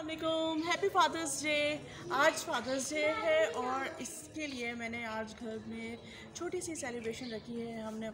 Aslam happy father's day आज father's day है और इसके लिए मैंने आज घर में छोटी सी सेलिब्रेशन रखी है। हमने